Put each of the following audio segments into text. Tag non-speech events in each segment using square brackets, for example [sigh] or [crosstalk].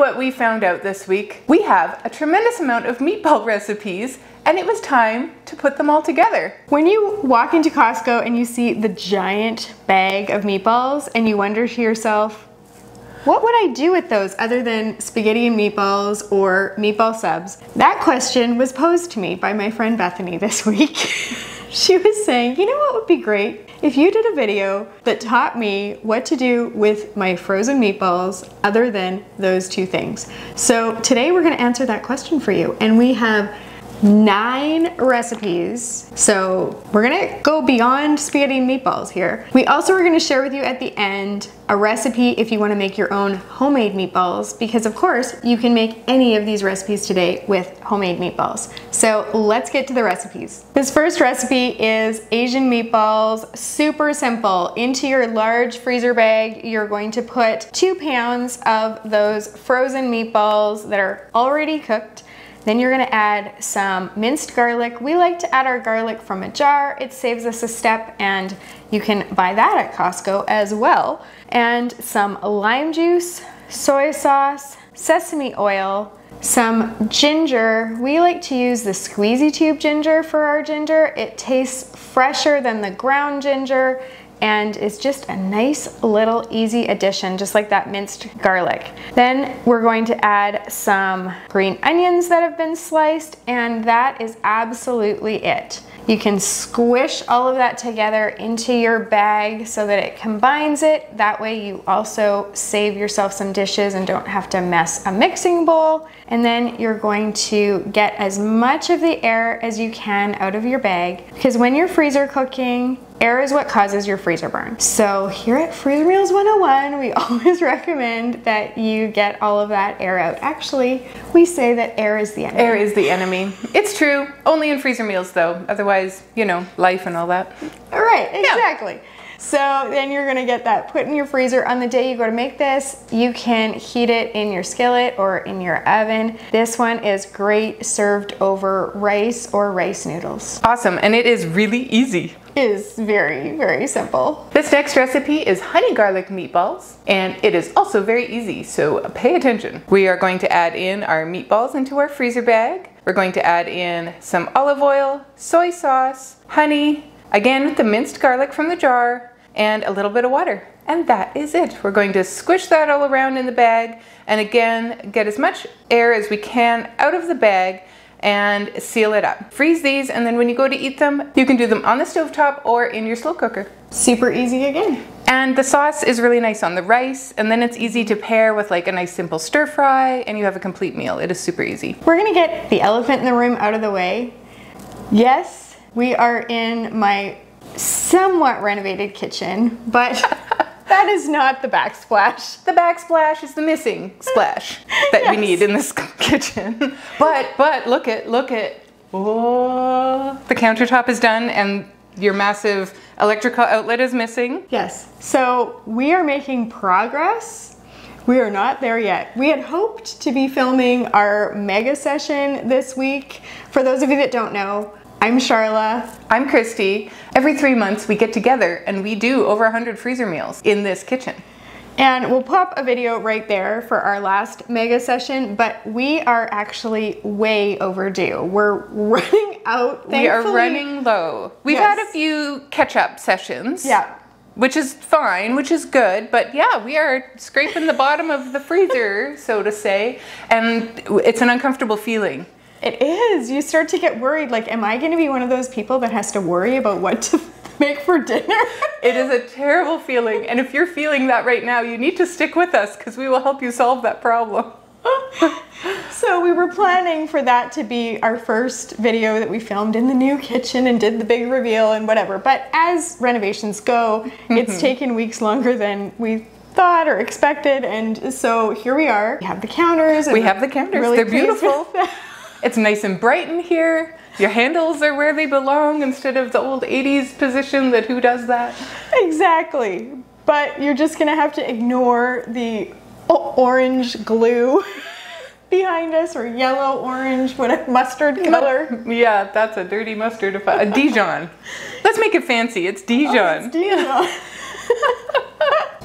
what we found out this week? We have a tremendous amount of meatball [laughs] recipes and it was time to put them all together. When you walk into Costco and you see the giant bag of meatballs and you wonder to yourself, what would I do with those other than spaghetti and meatballs or meatball subs? That question was posed to me by my friend Bethany this week. [laughs] [laughs] she was saying, you know what would be great? If you did a video that taught me what to do with my frozen meatballs other than those two things. So today we're gonna answer that question for you. And we have nine recipes. So we're gonna go beyond spaghetti and meatballs here. We also are gonna share with you at the end a recipe if you wanna make your own homemade meatballs because of course you can make any of these recipes today with homemade meatballs. So let's get to the recipes. This first recipe is Asian meatballs, super simple. Into your large freezer bag, you're going to put two pounds of those frozen meatballs that are already cooked. Then you're gonna add some minced garlic. We like to add our garlic from a jar. It saves us a step and you can buy that at Costco as well. And some lime juice, soy sauce, sesame oil, some ginger. We like to use the squeezy tube ginger for our ginger. It tastes fresher than the ground ginger and it's just a nice little easy addition, just like that minced garlic. Then we're going to add some green onions that have been sliced, and that is absolutely it. You can squish all of that together into your bag so that it combines it. That way you also save yourself some dishes and don't have to mess a mixing bowl. And then you're going to get as much of the air as you can out of your bag because when you're freezer cooking, Air is what causes your freezer burn. So here at Freezer Meals 101, we [laughs] always recommend that you get all of that air out. Actually, we say that air is the enemy. Air is the enemy. It's true. Only in freezer meals though. Otherwise, you know, life and all that. All right, exactly. Yeah. So then you're gonna get that put in your freezer. On the day you go to make this, you can heat it in your skillet or in your oven. This one is great served over rice or rice noodles. Awesome, and it is really easy is very, very simple. This next recipe is honey garlic meatballs, and it is also very easy, so pay attention. We are going to add in our meatballs into our freezer bag. We're going to add in some olive oil, soy sauce, honey, again with the minced garlic from the jar, and a little bit of water. And that is it. We're going to squish that all around in the bag, and again, get as much air as we can out of the bag and seal it up. Freeze these and then when you go to eat them, you can do them on the stove top or in your slow cooker. Super easy again. And the sauce is really nice on the rice and then it's easy to pair with like a nice simple stir fry and you have a complete meal. It is super easy. We're gonna get the elephant in the room out of the way. Yes, we are in my somewhat renovated kitchen, but [laughs] That is not the backsplash. The backsplash is the missing splash [laughs] that yes. we need in this [laughs] kitchen. But but look at look at oh the countertop is done and your massive electrical outlet is missing. Yes. So we are making progress. We are not there yet. We had hoped to be filming our mega session this week. For those of you that don't know, I'm Charla. I'm Christy. Every three months we get together and we do over 100 freezer meals in this kitchen. And we'll pop a video right there for our last mega session, but we are actually way overdue. We're [laughs] running out. Thankfully. We are running low. We've yes. had a few catch up sessions. Yeah. Which is fine, which is good, but yeah, we are scraping the bottom of the freezer, so to say, and it's an uncomfortable feeling. It is. You start to get worried like, am I going to be one of those people that has to worry about what to [laughs] make for dinner? it is a terrible feeling. And if you're feeling that right now, you need to stick with us because we will help you solve that problem. [laughs] so we were planning for that to be our first video that we filmed in the new kitchen and did the big reveal and whatever. But as renovations go, it's mm-hmm. taken weeks longer than we thought or expected. And so here we are. We have the counters. We have the counters. Really They're beautiful. It's nice and bright in here. Your handles are where they belong instead of the old 80s position that who does that? Exactly. But you're just gonna have to ignore the orange glue [laughs] behind us or yellow, orange, whatever, [laughs] mustard color. Yeah, that's a dirty mustard. A Dijon. Let's make it fancy. It's Dijon. Oh, it's Dijon.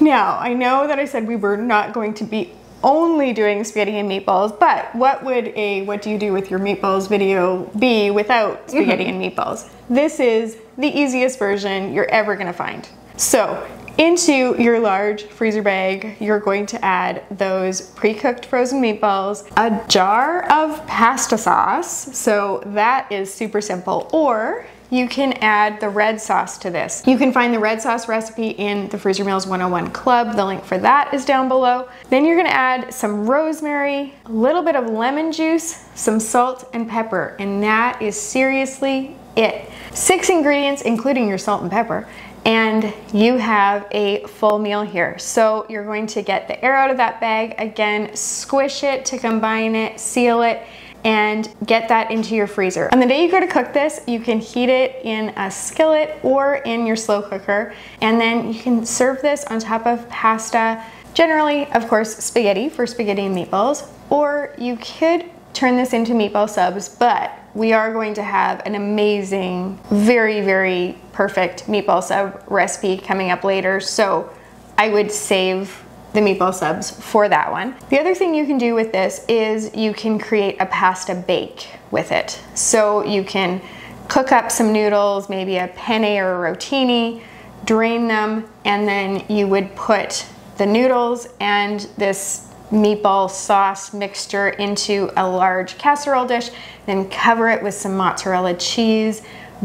[laughs] now, I know that I said we were not going to be only doing spaghetti and meatballs, but what would a what do you do with your meatballs video be without mhm. spaghetti and meatballs? This is the easiest version you're ever gonna find. So into your large freezer bag, you're going to add those pre-cooked frozen meatballs, a jar of pasta sauce, so that is super simple, or you can add the red sauce to this. You can find the red sauce recipe in the Freezer Meals 101 Club. The link for that is down below. Then you're gonna add some rosemary, a little bit of lemon juice, some salt and pepper, and that is seriously it. Six ingredients, including your salt and pepper, and you have a full meal here. So you're going to get the air out of that bag, again, squish it to combine it, seal it, and get that into your freezer. On the day you go to cook this, you can heat it in a skillet or in your slow cooker, and then you can serve this on top of pasta, generally, of course, spaghetti for spaghetti and meatballs, or you could turn this into meatball subs, but we are going to have an amazing, very, very perfect meatball sub recipe coming up later, so I would save the meatball subs for that one. The other thing you can do with this is you can create a pasta bake with it. So you can cook up some noodles, maybe a penne or a rotini, drain them, and then you would put the noodles and this meatball sauce mixture into a large casserole dish, then cover it with some mozzarella cheese,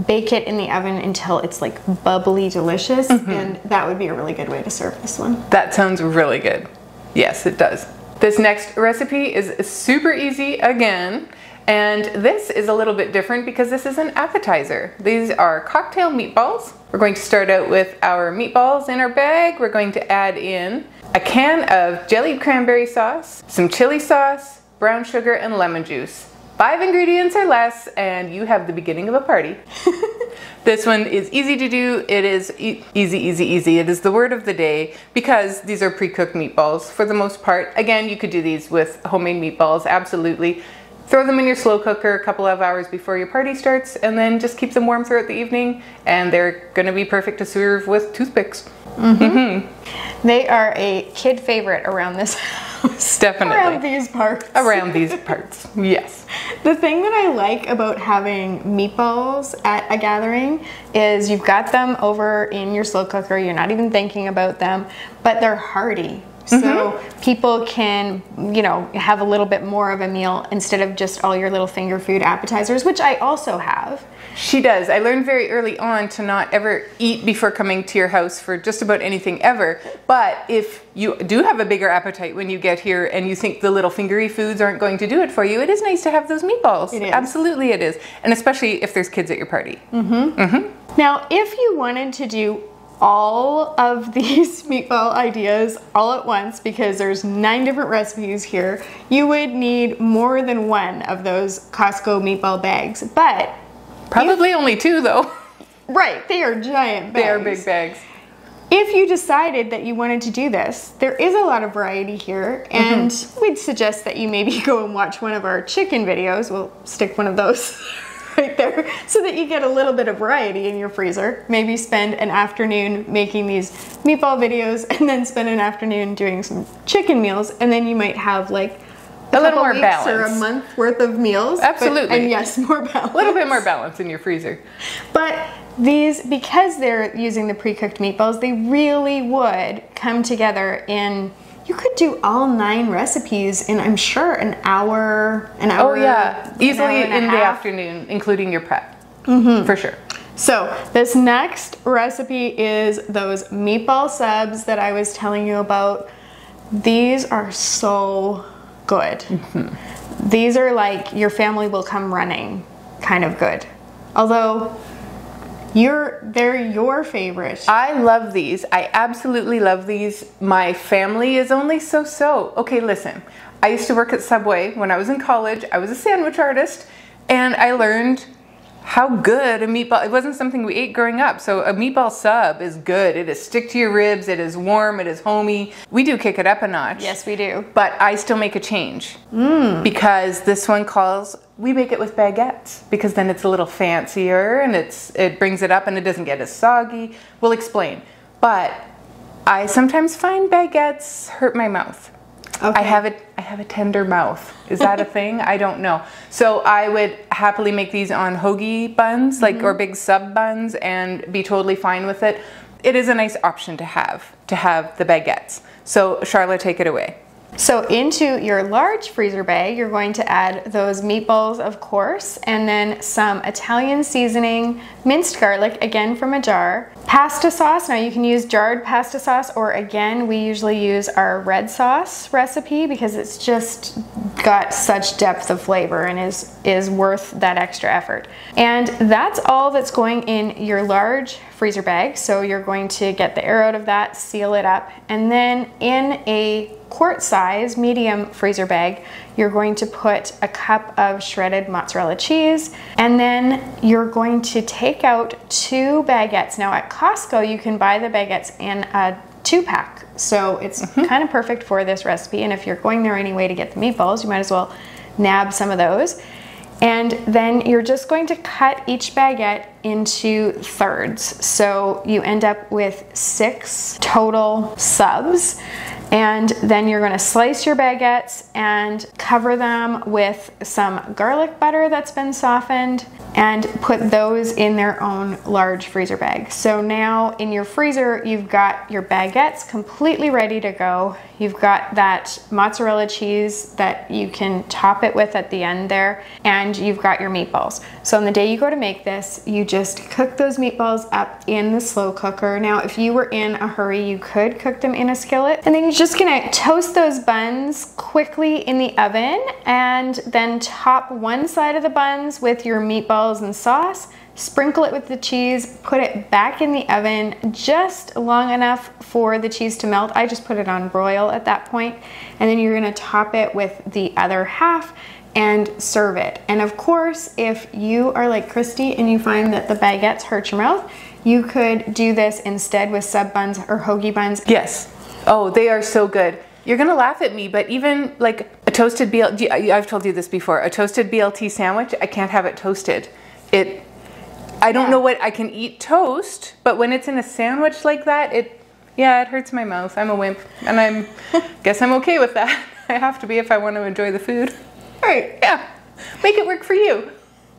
bake it in the oven until it's like bubbly delicious mm-hmm. and that would be a really good way to serve this one. That sounds really good. Yes, it does. This next recipe is super easy again. And this is a little bit different because this is an appetizer. These are cocktail meatballs. We're going to start out with our meatballs in our bag. We're going to add in a can of jellied cranberry sauce, some chili sauce, brown sugar, and lemon juice. Five ingredients or less, and you have the beginning of a party. [laughs] this one is easy to do. It is e easy, easy, easy. It is the word of the day because these are pre-cooked meatballs for the most part. Again, you could do these with homemade meatballs, absolutely. Throw them in your slow cooker a couple of hours before your party starts, and then just keep them warm throughout the evening, and they're gonna be perfect to serve with toothpicks. Mm -hmm. Mm -hmm. They are a kid favorite around this house. [laughs] Definitely. Around these parts. Around these parts, yes. [laughs] The thing that I like about having meatballs at a gathering is you've got them over in your slow cooker, you're not even thinking about them, but they're hearty. So mm-hmm. people can, you know, have a little bit more of a meal instead of just all your little finger food appetizers, which I also have. She does. I learned very early on to not ever eat before coming to your house for just about anything ever. But if you do have a bigger appetite when you get here and you think the little fingery foods aren't going to do it for you, it is nice to have those meatballs. It is. Absolutely, it is. And especially if there's kids at your party. Mm-hmm. Mm-hmm. Now, if you wanted to do all of these [laughs] meatball ideas all at once because there's nine different recipes here, you would need more than one of those Costco meatball bags. But probably only two though. [laughs] Right, they are giant bags. They are big bags. If you decided that you wanted to do this, there is a lot of variety here, and mm-hmm. we'd suggest that you maybe [laughs] go and watch one of our chicken videos. We'll stick one of those right there so that you get a little bit of variety in your freezer. Maybe spend an afternoon making these meatball videos and then spend an afternoon doing some chicken meals and then you might have like a, a little more balance or a month worth of meals. Absolutely. But, and yes, more [laughs] balance. A little bit more balance in your freezer. But these, because they're using the pre-cooked meatballs, they really would come together in you could do all nine recipes in I'm sure an hour, an hour. Oh yeah, easily in the afternoon, including your prep. Mm-hmm. For sure. So this next recipe is those meatball subs that I was telling you about. These are so good. Mm-hmm. These are like your family will come running kind of good. Although you're they're your favorite. I love these. I absolutely love these. My family is only so so. Okay, listen. I used to work at Subway when I was in college. I was a sandwich artist and I learned how good a meatball it wasn't something we ate growing up. So a meatball sub is good. It is stick to your ribs. It is warm. It is homey. We do kick it up a notch. Yes we do. But i still make a change. Mm. because this one calls we make it with baguettes because then it's a little fancier and it's it brings it up and it doesn't get as soggy. We'll explain. But i sometimes find baguettes hurt my mouth I have a I have a tender mouth. Is that a [laughs] thing? I don't know. So I would happily make these on hoagie buns, like mm-hmm. or big sub buns, and be totally fine with it. It is a nice option to have to have the baguettes. So Charla, take it away. So into your large freezer bag, you're going to add those meatballs, of course, and then some Italian seasoning, minced garlic, again from a jar, pasta sauce. Now you can use jarred pasta sauce, or again, we usually use our red sauce recipe because it's just got such depth of flavor and is, is worth that extra effort. And that's all that's going in your large freezer bag. So you're going to get the air out of that, seal it up, and then in a quart size medium freezer bag, you're going to put a cup of shredded mozzarella cheese, and then you're going to take out two baguettes. Now at Costco, you can buy the baguettes in a two pack. So it's mm-hmm. kind of perfect for this recipe. And if you're going there anyway to get the meatballs, you might as well nab some of those. And then you're just going to cut each baguette into thirds. So you end up with six total subs. And then you're gonna slice your baguettes and cover them with some garlic butter that's been softened and put those in their own large freezer bag. So now in your freezer, you've got your baguettes completely ready to go. You've got that mozzarella cheese that you can top it with at the end there, and you've got your meatballs. So on the day you go to make this, you just cook those meatballs up in the slow cooker. Now, if you were in a hurry, you could cook them in a skillet, and then you're just gonna toast those buns quickly in the oven, and then top one side of the buns with your meatballs and sauce, sprinkle it with the cheese, put it back in the oven just long enough for the cheese to melt. I just put it on broil at that point, and then you're gonna top it with the other half and serve it. And of course, if you are like Christy and you find that the baguettes hurt your mouth, you could do this instead with sub buns or hoagie buns. Yes. Oh, they are so good. You're gonna laugh at me, but even like a toasted BLT, I've told you this before, a toasted BLT sandwich, I can't have it toasted. It, I don't yeah. know what, I can eat toast, but when it's in a sandwich like that, it, yeah, it hurts my mouth. I'm a wimp, and I'm, [laughs] guess I'm okay with that. [laughs] I have to be if I want to enjoy the food. All right, yeah, make it work for you.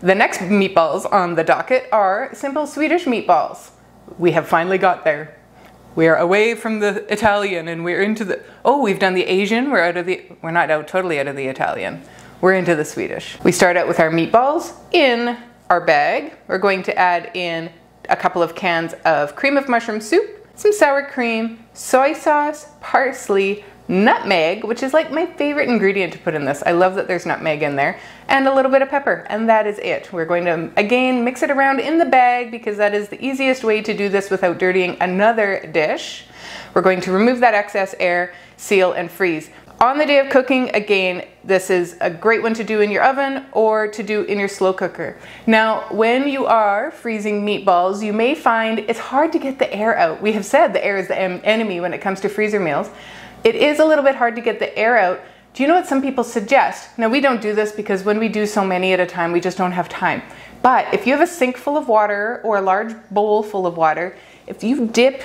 The next meatballs on the docket are simple Swedish meatballs. We have finally got there. We're away from the Italian and we're into the, oh, we've done the Asian, we're out of the, we're not out totally out of the Italian. We're into the Swedish. We start out with our meatballs in our bag. We're going to add in a couple of cans of cream of mushroom soup, some sour cream, soy sauce, parsley, nutmeg, which is like my favorite ingredient to put in this. I love that there's nutmeg in there, and a little bit of pepper, and that is it. We're going to, again, mix it around in the bag because that is the easiest way to do this without dirtying another dish. We're going to remove that excess air, seal, and freeze. On the day of cooking, again, this is a great one to do in your oven or to do in your slow cooker. Now, when you are freezing meatballs, you may find it's hard to get the air out. We have said the air is the enemy when it comes to freezer meals. It is a little bit hard to get the air out. Do you know what some people suggest? Now, we don't do this because when we do so many at a time, we just don't have time. But if you have a sink full of water or a large bowl full of water, if you dip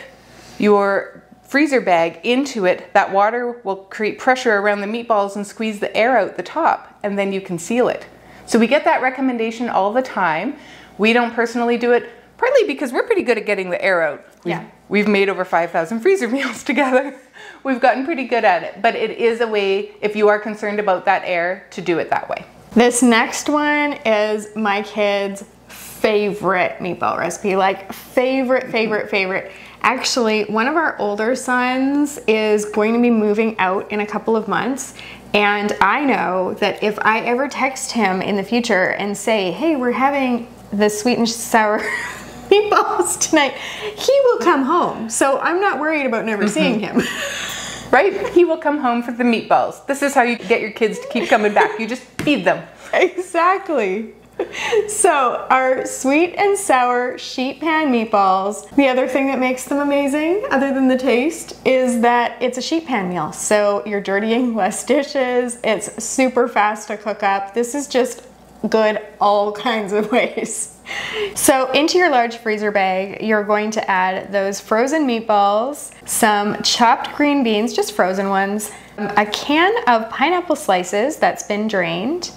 your freezer bag into it, that water will create pressure around the meatballs and squeeze the air out the top, and then you can seal it. So we get that recommendation all the time. We don't personally do it, partly because we're pretty good at getting the air out. We've, yeah. We've made over 5,000 freezer [laughs] meals together. We've gotten pretty good at it, but it is a way, if you are concerned about that air, to do it that way. This next one is my kids' favorite meatball recipe, like favorite, favorite, mm-hmm. favorite. Actually, one of our older sons is going to be moving out in a couple of months. And I know that if I ever text him in the future and say, hey, we're having the sweet and sour [laughs] [laughs] meatballs [laughs] tonight, he will come home. So I'm not worried about never mm-hmm. seeing him. [laughs] right? He will come home for the meatballs. This is how you get your kids to keep coming back. You just feed them. [laughs] Exactly. So, our sweet and sour sheet pan meatballs. The other thing that makes them amazing, other than the taste, is that it's a sheet pan meal. So, you're dirtying less dishes, it's super fast to cook up. This is just good all kinds of [laughs] ways. So into your large freezer bag, you're going to add those frozen meatballs, some chopped green beans, just frozen ones, a can of pineapple slices that's been drained,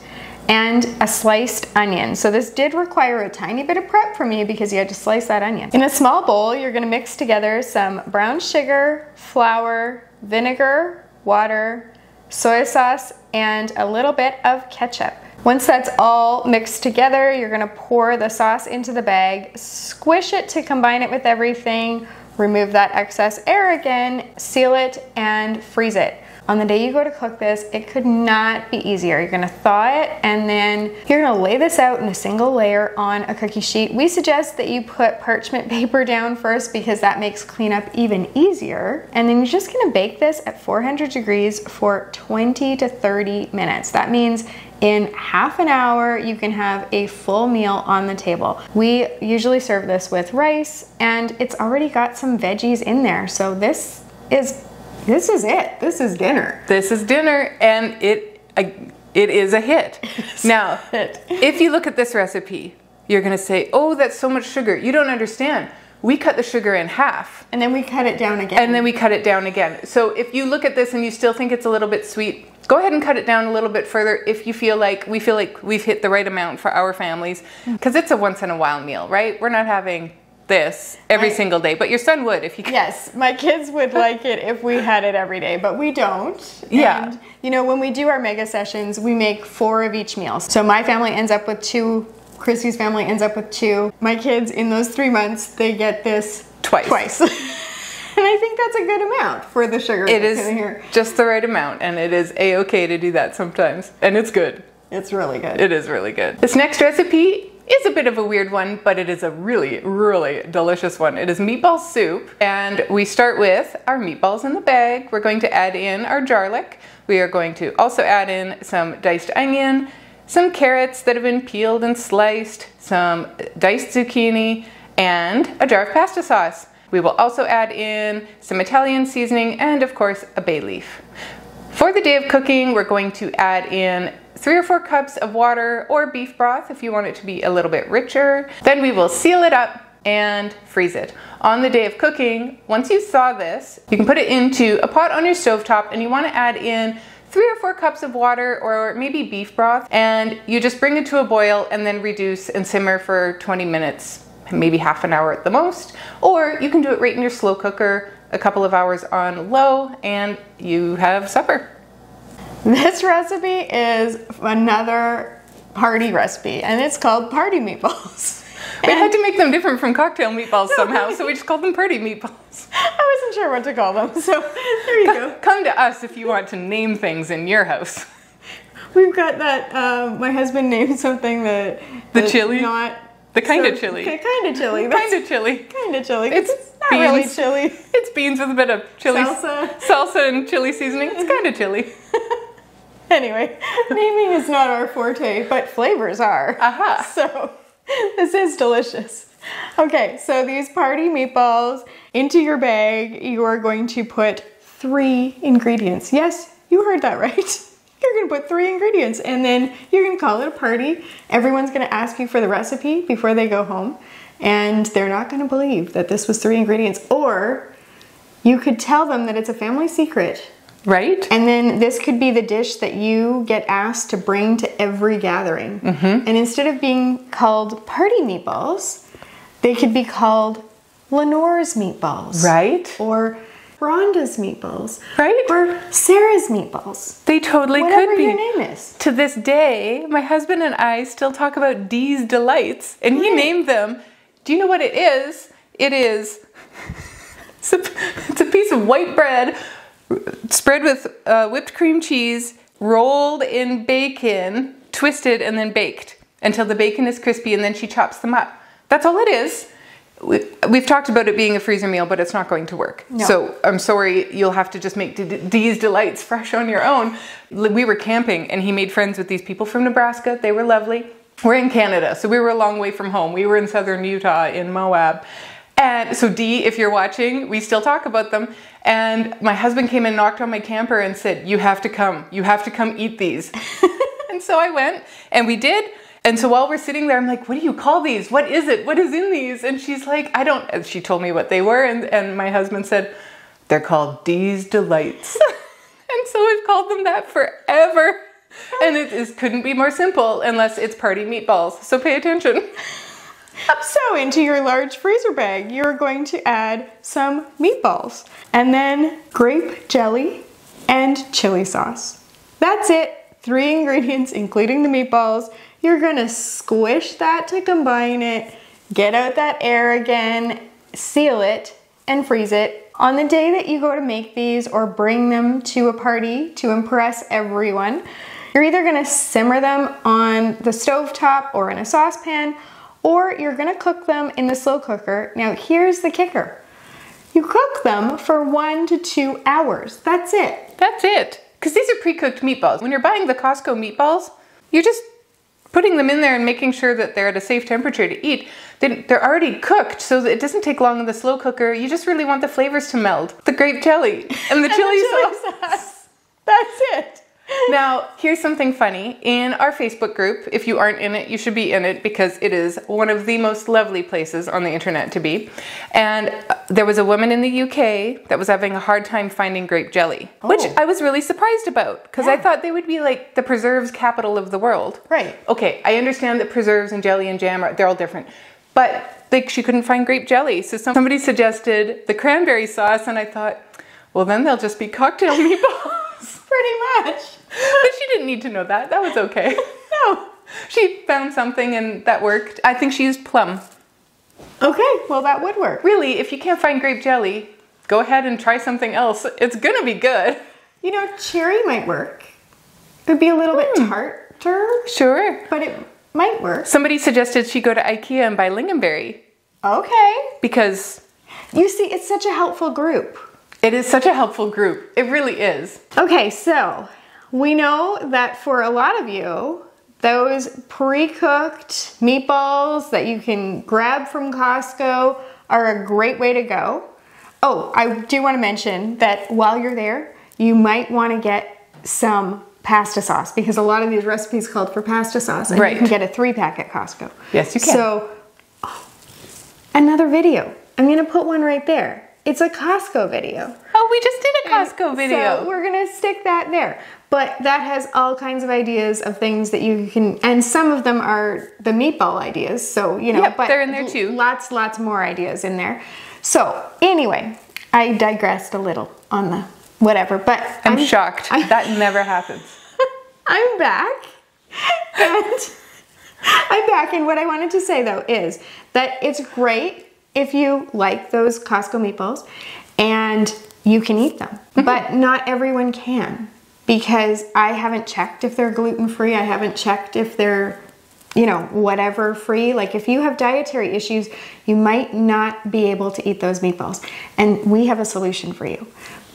and a sliced onion. So this did require a tiny bit of prep from you because you had to slice that onion. In a small bowl, you're gonna mix together some brown sugar, flour, vinegar, water, soy sauce, and a little bit of ketchup. Once that's all mixed together, you're gonna pour the sauce into the bag, squish it to combine it with everything, remove that excess air again, seal it, and freeze it. On the day you go to cook this, it could not be easier. You're gonna thaw it and then you're gonna lay this out in a single layer on a cookie sheet. We suggest that you put parchment paper down first because that makes cleanup even easier. And then you're just gonna bake this at 400 degrees for 20 to 30 minutes. That means in half an hour, you can have a full meal on the table. We usually serve this with rice and it's already got some veggies in there. So this is this is it. This is dinner. This is dinner, and it it is a hit. [laughs] now, if you look at this recipe, you're gonna say, "Oh, that's so much sugar." You don't understand. We cut the sugar in half. And then we cut it down again. And then we cut it down again. So if you look at this and you still think it's a little bit sweet, go ahead and cut it down a little bit further if you feel like we feel like we've hit the right amount for our families mm. because it's a once in a while meal, right? We're not having this every I, single day, but your son would if you could. Yes, my kids would [laughs] like it if we had it every day, but we don't. Yeah. And, you know, when we do our mega sessions, we make four of each meal. So my family ends up with two, Christy's family ends up with two. My kids, in those three months, they get this twice. Twice. [laughs] and I think that's a good amount for the sugar. It is here. just the right amount, and it is a-okay to do that sometimes, and it's good. It's really good. It is really good. This next recipe is a bit of a weird one, but it is a really, really delicious one. It is meatball soup, and we start with our meatballs in the bag. We're going to add in our garlic. We are going to also add in some diced onion, some carrots that have been peeled and sliced, some diced zucchini, and a jar of pasta sauce. We will also add in some Italian seasoning and of course a bay leaf. For the day of cooking, we're going to add in three or four cups of water or beef broth if you want it to be a little bit richer. Then we will seal it up and freeze it. On the day of cooking, once you thaw this, you can put it into a pot on your stove top, and you want to add in three or four cups of water or maybe beef broth and you just bring it to a boil and then reduce and simmer for 20 minutes, maybe half an hour at the most. Or you can do it right in your slow cooker, a couple of hours on low and you have supper. This recipe is another party recipe, and it's called party meatballs. [laughs] We had to make them different from cocktail meatballs somehow, so we just called them party meatballs. I wasn't sure what to call them, so there you go. Come to us if you want to name things in your house. We've got that. Um, my husband named something that the chili, not the kind so, of chili, kind of chili, kind of chili, kind of chili. It's, it's not beans. really chili. It's beans with a bit of chili salsa, salsa and chili seasoning. It's kind of chili. [laughs] anyway, naming is not our forte, but flavors are. Aha. [laughs] So this is delicious. Okay, so these party meatballs into your bag, you are going to put three ingredients. Yes, you heard that right. [laughs] You're gonna put three ingredients and then you're gonna call it a party. Everyone's gonna ask you for the recipe before they go home and they're not gonna believe that this was three ingredients. Or you could tell them that it's a family secret Right. And then this could be the dish that you get asked to bring to every gathering. Mm-hmm. And instead of being called party meatballs, they could be called Lenore's meatballs. Right. Or Rhonda's meatballs. Right. Or Sarah's meatballs. They totally Whatever could be. your name is. To this day, my husband and I still talk about Dee's Delights, and he named them. Do you know what it is? It is. [laughs] it's, a, it's a piece of white bread spread with uh, whipped cream cheese, rolled in bacon, twisted, and then baked until the bacon is crispy, and then she chops them up. That's all it is. We, have talked about it being a freezer meal, but it's not going to work. No. So I'm sorry, you'll have to just make Dee's Delights fresh on your own. We were camping, and he made friends with these people from Nebraska. They were lovely. We're in Canada, so we were a long way from home. We were in southern Utah in Moab. And so, Dee, if you're watching, we still talk about them. And my husband came and knocked on my camper and said, You have to come. You have to come eat these. [laughs] and so I went and we did. And so while we're sitting there, I'm like, What do you call these? What is it? What is in these? And she's like, I don't. And she told me what they were. And, and my husband said, They're called Dee's Delights. [laughs] And so we've called them that forever. And it is, couldn't be more simple unless it's party meatballs. So pay attention. [laughs] So into your large freezer bag, you're going to add some meatballs and then grape jelly and chili sauce. That's it. Three ingredients, including the meatballs. You're gonna squish that to combine it, get out that air again, seal it, and freeze it. On the day that you go to make these or bring them to a party to impress everyone, you're either gonna simmer them on the stove top or in a saucepan, or you're gonna cook them in the slow cooker. Now, here's the kicker you cook them for one to two hours. That's it. That's it. Because these are pre cooked meatballs. When you're buying the Costco meatballs, you're just putting them in there and making sure that they're at a safe temperature to eat. They're already cooked, so it doesn't take long in the slow cooker. You just really want the flavors to meld. The grape jelly and the [laughs] And chili, the chili sauce. sauce. That's it. [laughs] Now, here's something funny. In our Facebook group, if you aren't in it, you should be in it because it is one of the most lovely places on the internet to be. And uh, there was a woman in the UK that was having a hard time finding grape jelly, which Oh. I was really surprised about because I thought they would be like the preserves capital of the world. Right. Okay, I understand that preserves and jelly and jam are they're all different. But like she couldn't find grape jelly. So somebody suggested the cranberry sauce and I thought, well then they'll just be cocktail [laughs] meatballs. Pretty much. but she didn't need to know that. That was okay. [laughs] No. She found something and that worked. I think she used plum. Okay, well, that would work. Really, if you can't find grape jelly, go ahead and try something else. It's gonna be good. You know, cherry might work. It would be a little bit hmm. tartar, Sure. but it might work. Somebody suggested she go to IKEA and buy lingonberry Okay. because You see, it's such a helpful group. It is such a helpful group. It really is. Okay, so we know that for a lot of you, those pre cooked meatballs that you can grab from Costco are a great way to go. Oh, I do want to mention that while you're there, you might want to get some pasta sauce because a lot of these recipes called for pasta sauce, and Right. you can get a three pack at Costco. Yes, you can. So, oh, another video. I'm going to put one right there. It's a Costco video. Oh, we just did a Costco video. So we're gonna stick that there. But that has all kinds of ideas of things that you can, and some of them are the meatball ideas. So you know, Yep, but they're in there too. Lots, lots more ideas in there. So anyway, I digressed a little on the whatever, but I'm, shocked. I- [laughs] that never happens. [laughs] I'm back. And [laughs] I'm back. And what I wanted to say though is that it's great if you like those Costco meatballs and you can eat them, mm-hmm. but not everyone can because I haven't checked if they're gluten free. I haven't checked if they're you know, whatever free. Like if you have dietary issues, you might not be able to eat those meatballs. And we have a solution for you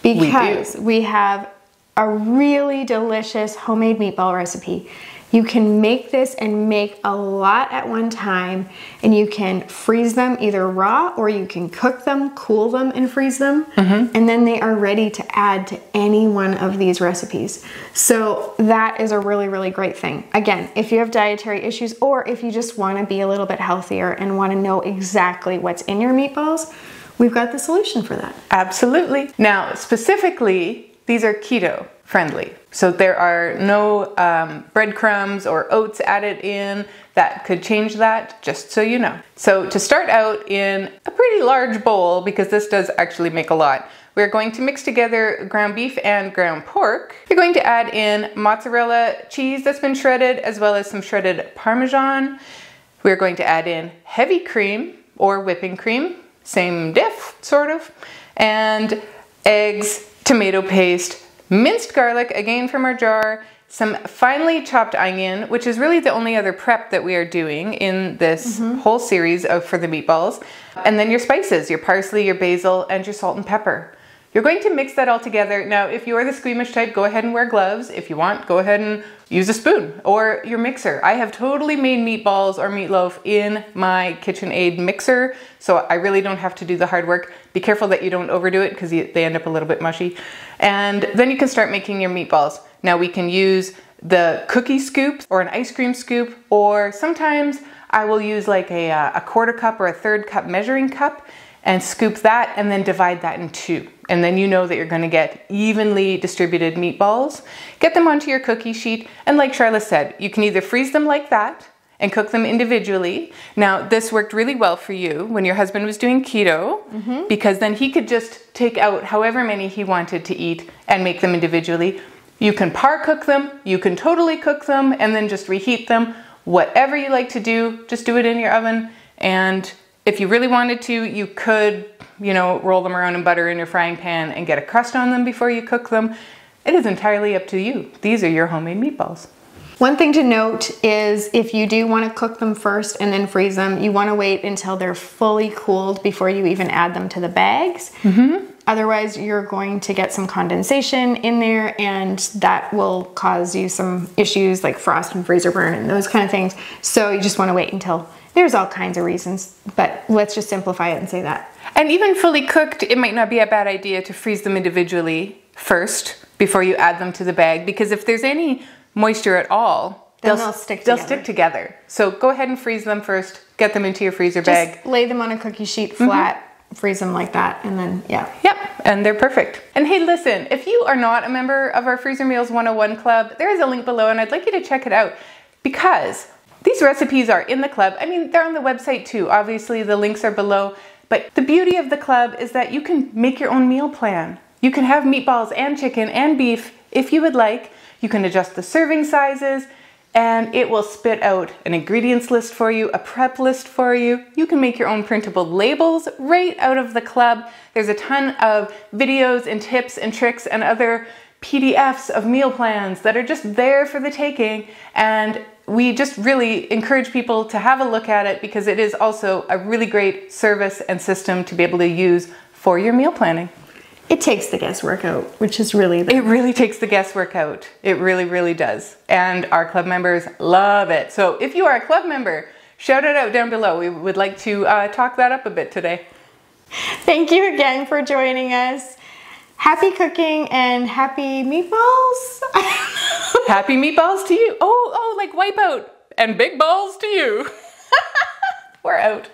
because we have a really delicious homemade meatball recipe. You can make this and make a lot at one time, and you can freeze them either raw or you can cook them, cool them, and freeze them. Mm-hmm. And then they are ready to add to any one of these recipes. So that is a really, really great thing. Again, if you have dietary issues or if you just want to be a little bit healthier and want to know exactly what's in your meatballs, we've got the solution for that. Absolutely. Now, specifically, these are keto friendly. So there are no um, breadcrumbs or oats added in that could change that, just so you know. So to start out in a pretty large bowl, because this does actually make a lot, we're going to mix together ground beef and ground pork. You're going to add in mozzarella cheese that's been shredded, as well as some shredded Parmesan. We're going to add in heavy cream or whipping cream, same diff, sort of, and eggs, tomato paste, minced garlic, again from our jar, some finely chopped onion, which is really the only other prep that we are doing in this mm-hmm. whole series of for the meatballs, and then your spices, your parsley, your basil, and your salt and pepper. You're going to mix that all together. Now, if you are the squeamish type, go ahead and wear gloves. If you want, go ahead and use a spoon or your mixer. I have totally made meatballs or meatloaf in my KitchenAid mixer, so I really don't have to do the hard work. Be careful that you don't overdo it because they end up a little bit mushy. And then you can start making your meatballs. Now, we can use the cookie scoop or an ice cream scoop, or sometimes I will use like a, uh, a quarter cup or a third cup measuring cup and scoop that and then divide that in two. And then you know that you're gonna get evenly distributed meatballs. Get them onto your cookie sheet, and like Charla said, you can either freeze them like that and cook them individually. Now, this worked really well for you when your husband was doing keto mm-hmm. because then he could just take out however many he wanted to eat and make them individually. You can par cook them, you can totally cook them, and then just reheat them. Whatever you like to do, just do it in your oven. And if you really wanted to, you could, you know, roll them around in butter in your frying pan and get a crust on them before you cook them. It is entirely up to you. These are your homemade meatballs. One thing to note is if you do want to cook them first and then freeze them, you want to wait until they're fully cooled before you even add them to the bags. Mm-hmm. Otherwise, you're going to get some condensation in there, and that will cause you some issues like frost and freezer burn and those kind of things. So, you just want to wait until there's all kinds of reasons, but let's just simplify it and say that. And even fully cooked, it might not be a bad idea to freeze them individually first before you add them to the bag because if there's any moisture at all, they'll, they'll, stick together. They'll stick together. So go ahead and freeze them first. Get them into your freezer bag. Just bag. Lay them on a cookie sheet mm-hmm. flat. Mm-hmm. Freeze them like that, and then yeah. Yep, and they're perfect. And hey, listen, if you are not a member of our Freezer Meals 101 club, there is a link below, and I'd like you to check it out because these recipes are in the club. I mean, they're on the website too. Obviously, the links are below. But the beauty of the club is that you can make your own meal plan. You can have meatballs and chicken and beef if you would like. You can adjust the serving sizes and it will spit out an ingredients list for you, a prep list for you. You can make your own printable labels right out of the club. There's a ton of videos and tips and tricks and other PDFs of meal plans that are just there for the taking. And we just really encourage people to have a look at it because it is also a really great service and system to be able to use for your meal planning it takes the guesswork out, which is really the- it really takes the guesswork out. It really, really does, and our club members love it. So if you are a club member, shout it out down below. We would like to uh, talk that up a bit today. Thank you again for joining us. Happy cooking and happy meatballs. [laughs] happy meatballs to you. Oh, oh, like wipe out and big balls to you. [laughs] We're out.